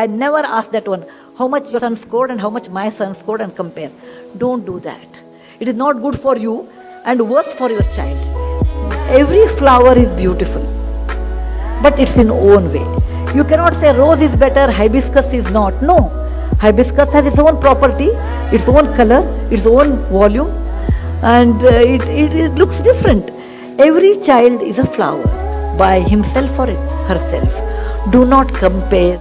I never ask that one, how much your son scored and how much my son scored and compare. Don't do that. It is not good for you and worse for your child. Every flower is beautiful, but it's in own way. You cannot say rose is better, hibiscus is not. No. Hibiscus has its own property, its own color, its own volume, and uh, it, it, it looks different. Every child is a flower by himself or herself. Do not compare.